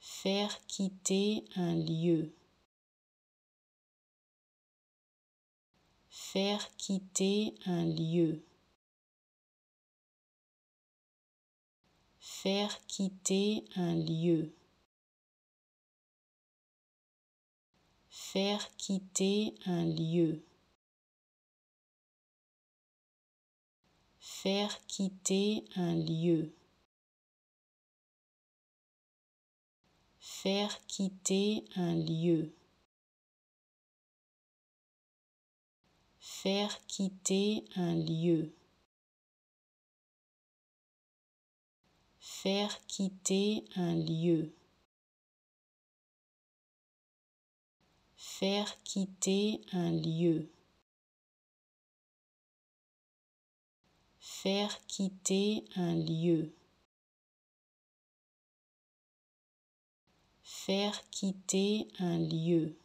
Faire quitter un lieu. Faire quitter un lieu. Faire quitter un lieu. Faire quitter un lieu. Faire quitter un lieu. Faire quitter un lieu. Faire quitter un lieu. Faire quitter un lieu. Faire quitter un lieu. Faire quitter un lieu. Faire quitter un lieu.